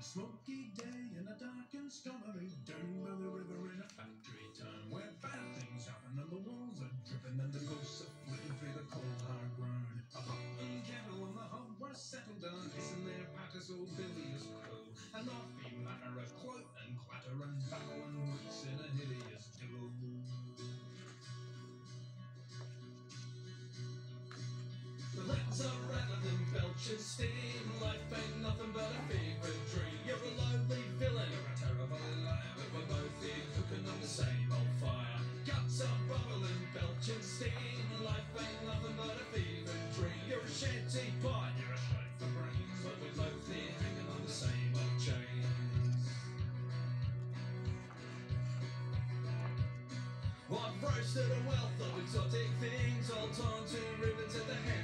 smoky day in a dark and scullery down by the river in a factory town where bad things happen and the walls are dripping and the ghosts are flitting through the cold hard ground. A and kettle and the hub were settled down, hissing their patters old bilious crow. And off he matter a clout and clatter and battle and wits in a hideous duel. The legs are shanty pot, you're a shite for brains. But we're both here hanging on the same old chains. I've roasted a wealth of exotic things, all torn to ribbons at the hands